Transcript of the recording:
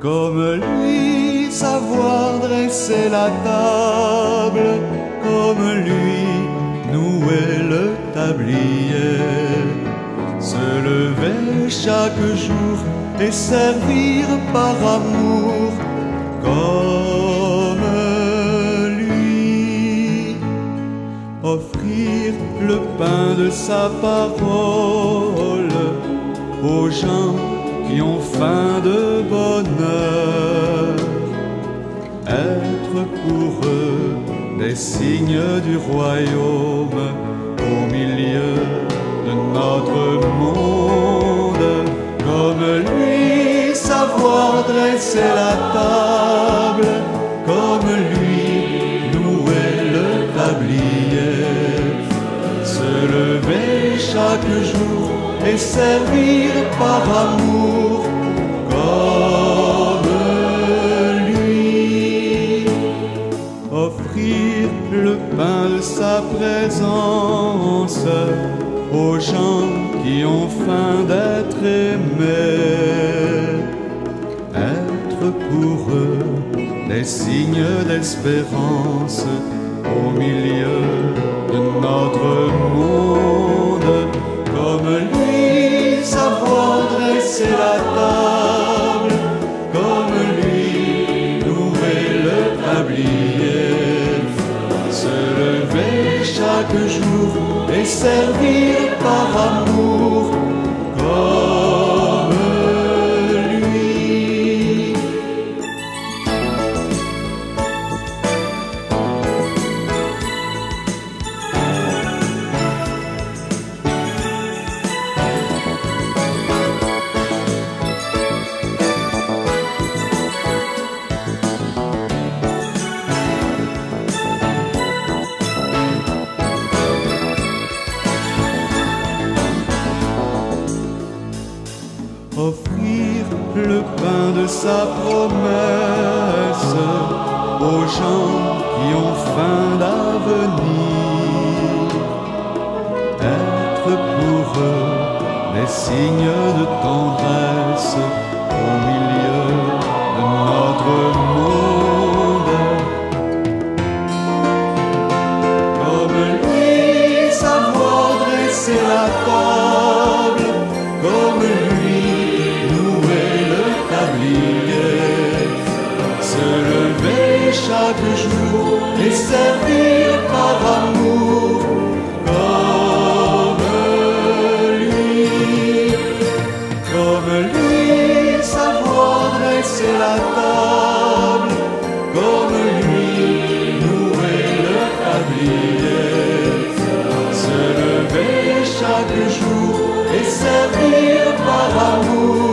comme lui savoir dresser la table, comme lui nouer le tablier, se lever chaque jour et servir par amour, comme lui, offrir le pain de sa parole aux gens qui ont faim de bonheur, être pour eux des signes du royaume au milieu de notre monde, comme lui savoir dresser la table, comme lui nouer le tablier, se lever chaque jour et servir par amour comme lui. Offrir le pain de sa présence aux gens qui ont faim d'être aimés. Être pour eux des signes d'espérance au milieu de notre monde servir offrir le pain de sa promesse aux gens qui ont faim d'avenir. Être pour eux des signes de tendresse au milieu de notre monde. chaque jour et servir par amour comme lui, comme lui savoir dresser la table, comme lui nouer le tablier, se lever chaque jour et servir par amour.